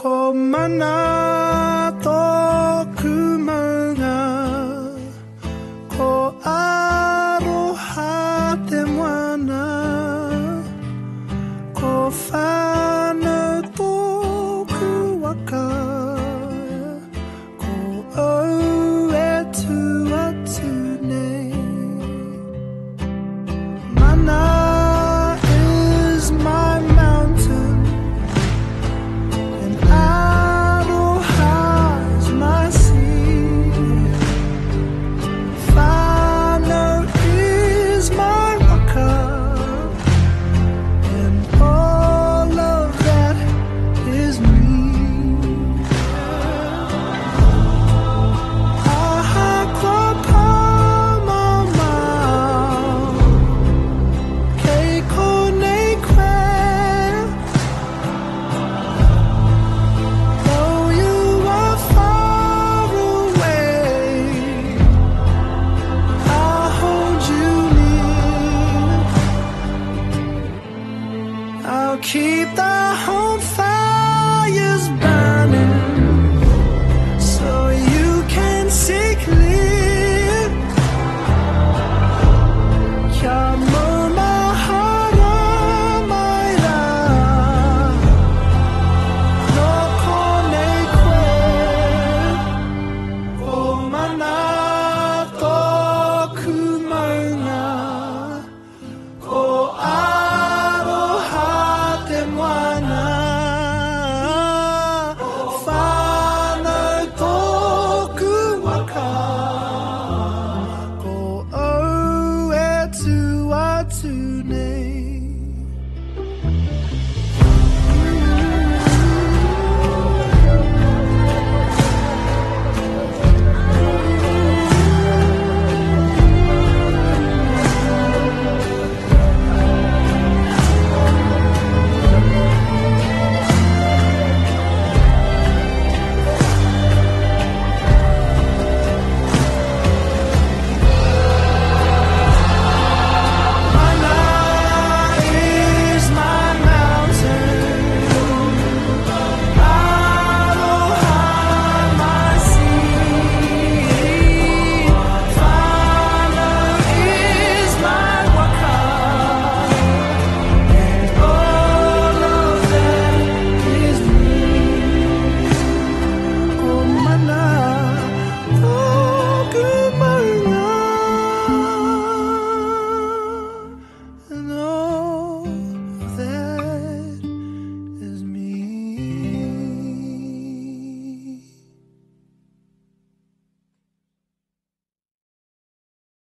Come on now. Chita.